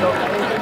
Yeah.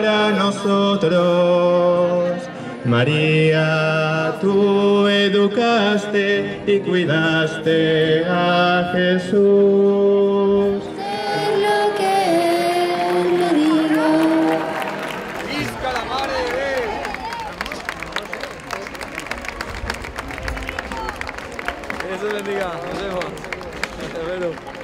Para nosotros. María, tú educaste y cuidaste a Jesús. lo que él bendiga, nos vemos.